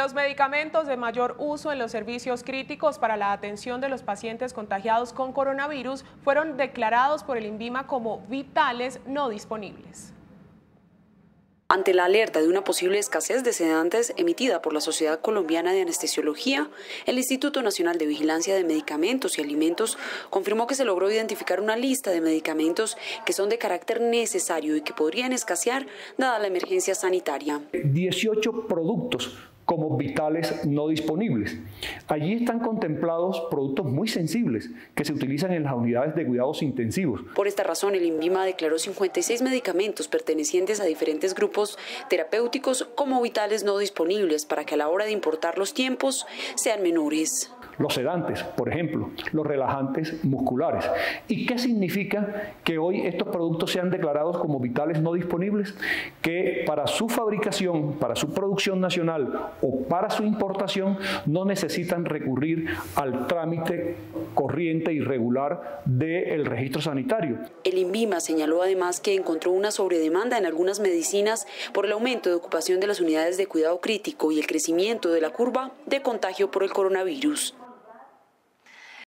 Los medicamentos de mayor uso en los servicios críticos para la atención de los pacientes contagiados con coronavirus fueron declarados por el INVIMA como vitales no disponibles. Ante la alerta de una posible escasez de sedantes emitida por la Sociedad Colombiana de Anestesiología, el Instituto Nacional de Vigilancia de Medicamentos y Alimentos confirmó que se logró identificar una lista de medicamentos que son de carácter necesario y que podrían escasear dada la emergencia sanitaria. 18 productos como vitales no disponibles. Allí están contemplados productos muy sensibles que se utilizan en las unidades de cuidados intensivos. Por esta razón, el INVIMA declaró 56 medicamentos pertenecientes a diferentes grupos terapéuticos como vitales no disponibles para que a la hora de importar los tiempos sean menores los sedantes, por ejemplo, los relajantes musculares. ¿Y qué significa que hoy estos productos sean declarados como vitales no disponibles? Que para su fabricación, para su producción nacional o para su importación no necesitan recurrir al trámite corriente y regular del registro sanitario. El INVIMA señaló además que encontró una sobredemanda en algunas medicinas por el aumento de ocupación de las unidades de cuidado crítico y el crecimiento de la curva de contagio por el coronavirus.